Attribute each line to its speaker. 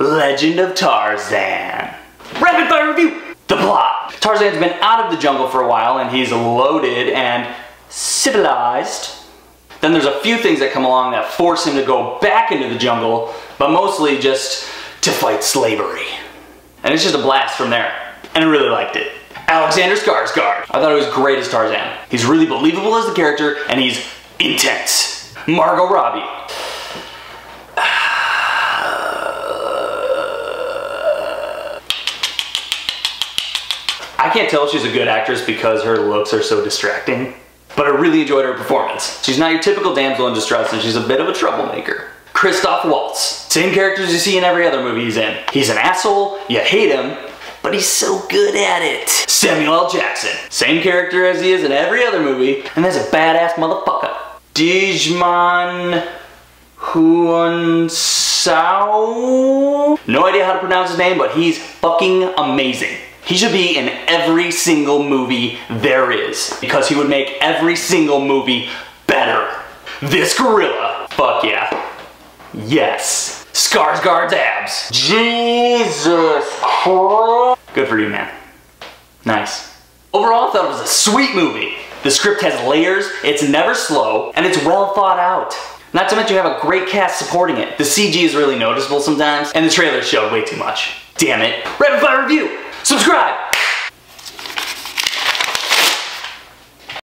Speaker 1: Legend of Tarzan. Rapid fire review! The plot. Tarzan's been out of the jungle for a while and he's loaded and civilized. Then there's a few things that come along that force him to go back into the jungle, but mostly just to fight slavery. And it's just a blast from there. And I really liked it. Alexander Skarsgård. I thought he was great as Tarzan. He's really believable as the character and he's intense. Margot Robbie. I can't tell if she's a good actress because her looks are so distracting, but I really enjoyed her performance. She's not your typical damsel in distress and she's a bit of a troublemaker. Christoph Waltz. Same characters you see in every other movie he's in. He's an asshole, you hate him, but he's so good at it. Samuel L. Jackson. Same character as he is in every other movie, and that's a badass motherfucker. Digimon Huansao? No idea how to pronounce his name, but he's fucking amazing. He should be in every single movie there is because he would make every single movie better. This gorilla, fuck yeah. Yes. Skarsgård's abs. Jesus Christ. Good for you, man. Nice. Overall, I thought it was a sweet movie. The script has layers, it's never slow, and it's well thought out. Not to mention you have a great cast supporting it. The CG is really noticeable sometimes, and the trailer showed way too much. Damn it. Rapid fire review! Subscribe!